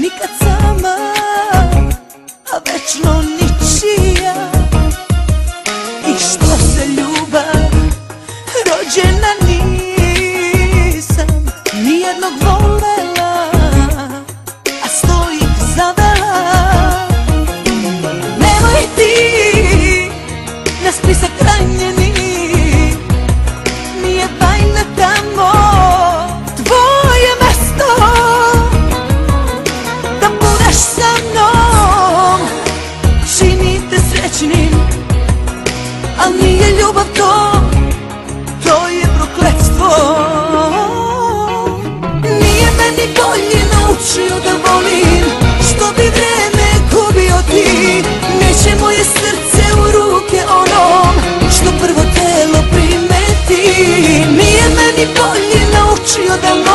Nikatsu to To je prokletstvo. Nije meni bolje naučio da volim Što bi vreme gubio ti. Neće moje srce u ruke onom Što prvo telo primeti. Nije meni bolje naučio da volim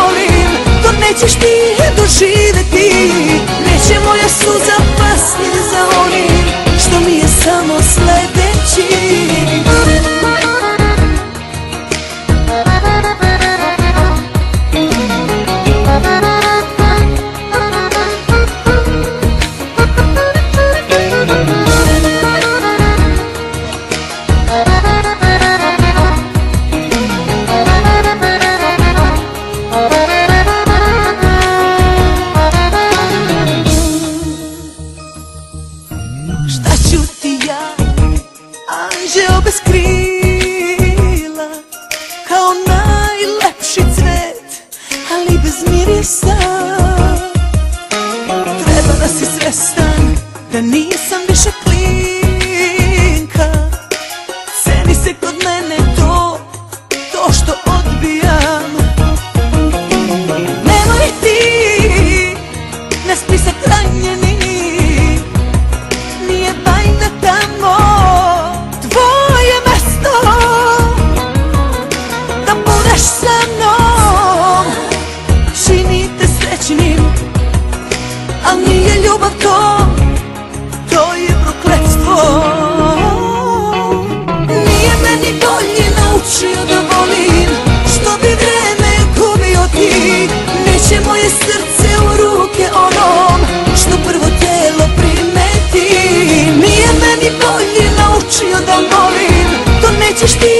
Sesi stresten, de nisam više existir.